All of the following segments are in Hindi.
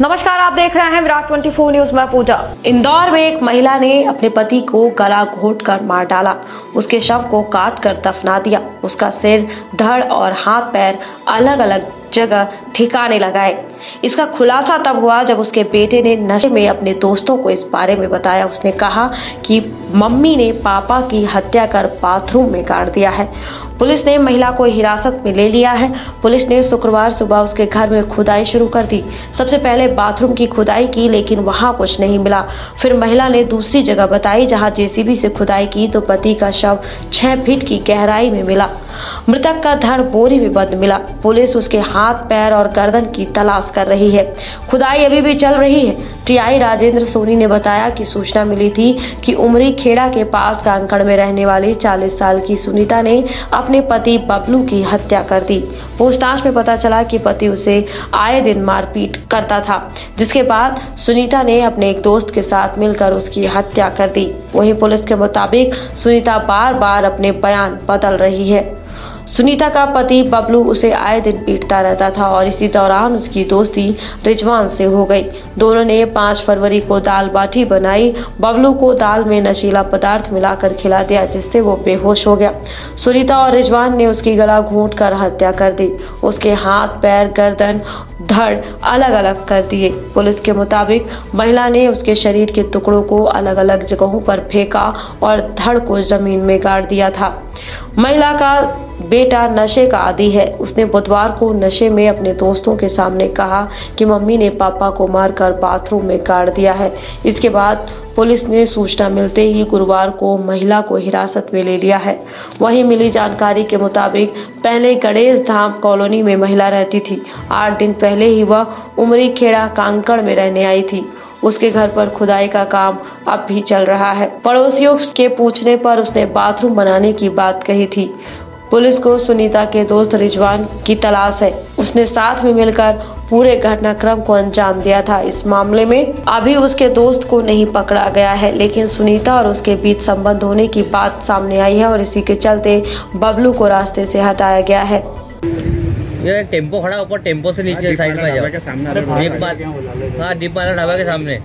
नमस्कार, आप देख रहे हैं विराट 24 न्यूज़, में पूजा। इंदौर में एक महिला ने अपने पति को गला घोट कर मार डाला। उसके शव को काट कर दफना दिया। उसका सिर, धड़ और हाथ पैर अलग अलग जगह ठिकाने लगाए। इसका खुलासा तब हुआ जब उसके बेटे ने नशे में अपने दोस्तों को इस बारे में बताया। उसने कहा कि मम्मी ने पापा की हत्या कर बाथरूम में गाड़ दिया है। पुलिस ने महिला को हिरासत में ले लिया है। पुलिस ने शुक्रवार सुबह उसके घर में खुदाई शुरू कर दी। सबसे पहले बाथरूम की खुदाई की, लेकिन वहाँ कुछ नहीं मिला। फिर महिला ने दूसरी जगह बताई, जहाँ जेसीबी से खुदाई की तो पति का शव छह फीट की गहराई में मिला। मृतक का धड़ बोरी में बंद मिला। पुलिस उसके हाथ, पैर और गर्दन की तलाश कर रही है। खुदाई अभी भी चल रही है। टीआई राजेंद्र सोनी ने बताया कि सूचना मिली थी कि उमरी खेड़ा के पास कांकड़ में रहने वाली 40 साल की सुनीता ने अपने पति बबलू की हत्या कर दी। पूछताछ में पता चला कि पति उसे आए दिन मारपीट करता था, जिसके बाद सुनीता ने अपने एक दोस्त के साथ मिलकर उसकी हत्या कर दी। वहीं पुलिस के मुताबिक सुनीता बार बार अपने बयान बदल रही है। सुनीता का पति बबलू उसे आए दिन पीटता रहता था और इसी दौरान उसकी दोस्ती रिजवान से हो गई। दोनों ने 5 फरवरी को दाल बाटी बनाई। बबलू को दाल में नशीला पदार्थ मिलाकर खिला दिया, जिससे वो बेहोश हो गया। सुनीता और रिजवान ने उसकी गला घूट कर हत्या कर दी। उसके हाथ, पैर, गर्दन, धड़ अलग अलग कर दिए। पुलिस के मुताबिक महिला ने उसके शरीर के टुकड़ों को अलग अलग जगहों पर फेंका और धड़ को ज़मीन में गाड़ दिया था। महिला का बेटा नशे का आदि है। उसने बुधवार को नशे में अपने दोस्तों के सामने कहा कि मम्मी ने पापा को मारकर बाथरूम में गाड़ दिया है। इसके बाद पुलिस ने सूचना मिलते ही गुरुवार को महिला को हिरासत में ले लिया है। वहीं मिली जानकारी के मुताबिक, पहले गणेश धाम कॉलोनी में महिला रहती थी। आठ दिन पहले ही वह उमरी खेड़ा कांकड़ में रहने आई थी। उसके घर पर खुदाई का काम अब भी चल रहा है। पड़ोसियों के पूछने पर उसने बाथरूम बनाने की बात कही थी। पुलिस को सुनीता के दोस्त रिजवान की तलाश है। उसने साथ में मिलकर पूरे घटनाक्रम को अंजाम दिया था। इस मामले में अभी उसके दोस्त को नहीं पकड़ा गया है लेकिन सुनीता और उसके बीच संबंध होने की बात सामने आई है और इसी के चलते बबलू को रास्ते से हटाया गया है। ये टेंपो खड़ा ऊपर टेंपो से नीचे साइड में जाओ। हाँ। दीप वाला ढाबा के सामने।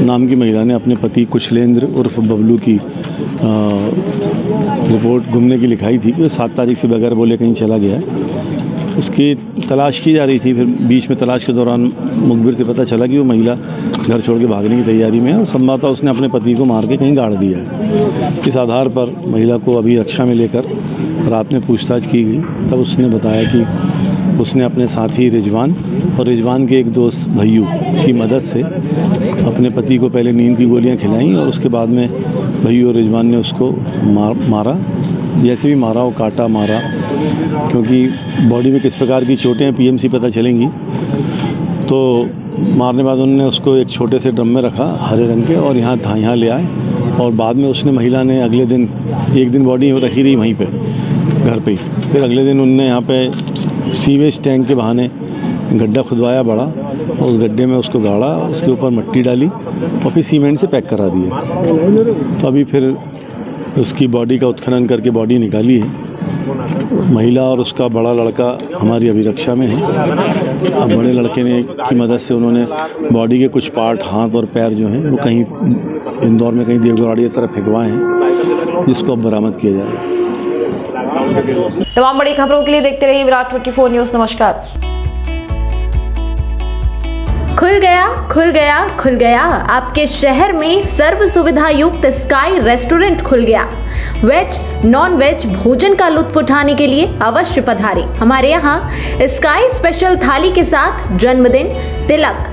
नाम की महिला ने अपने पति कुशलेंद्र उर्फ़ बबलू की आ, रिपोर्ट घूमने की लिखाई थी कि वो सात तारीख से बगैर बोले कहीं चला गया है। उसकी तलाश की जा रही थी फिर बीच में तलाश के दौरान मुखबिर से पता चला कि वो महिला घर छोड़ के भागने की तैयारी में है और संभवतः उसने अपने पति को मार के कहीं गाड़ दिया है। इस आधार पर महिला को अभी रक्षा में लेकर रात में पूछताछ की गई। तब उसने बताया कि उसने अपने साथी रिजवान और रिजवान के एक दोस्त भैयू की मदद से अपने पति को पहले नींद की गोलियाँ खिलाई और उसके बाद में भैयू और रिजवान ने उसको मार, मारा, जैसे भी मारा वो काटा मारा, क्योंकि बॉडी में किस प्रकार की चोटें पीएमसी पता चलेंगी। तो मारने बाद उन्होंने उसको एक छोटे से ड्रम में रखा हरे रंग के और यहाँ था, यहाँ ले आए और बाद में उसने महिला ने अगले दिन, एक दिन बॉडी रखी रही वहीं पे, घर पे ही। फिर अगले दिन उनने यहाँ पे सीवेज टैंक के बहाने गड्ढा खुदवाया, बड़ा, और उस गड्ढे में उसको गाड़ा, उसके ऊपर मिट्टी डाली, और फिर सीमेंट से पैक करा दिया तो अभी फिर उसकी बॉडी का उत्खनन करके बॉडी निकाली है। महिला और उसका बड़ा लड़का हमारी अभिरक्षा में है। अब बड़े लड़के ने की मदद से उन्होंने बॉडी के कुछ पार्ट, हाथ और पैर जो हैं, वो कहीं इंदौर में कहीं देवगढ़ तरफ़ फेंकवाए हैं, जिसको अब बरामद किया जाएगा तमाम बड़ी खबरों के लिए देखते रहिए विराट 24 न्यूज़, नमस्कार। खुल गया खुल गया खुल गया। आपके शहर में सर्व सुविधा युक्त स्काई रेस्टोरेंट खुल गया। वेज नॉन वेज भोजन का लुत्फ उठाने के लिए अवश्य पधारें। हमारे यहाँ स्काई स्पेशल थाली के साथ जन्मदिन, तिलक।